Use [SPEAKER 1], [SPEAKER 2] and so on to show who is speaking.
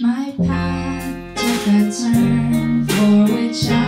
[SPEAKER 1] My path took a turn for which I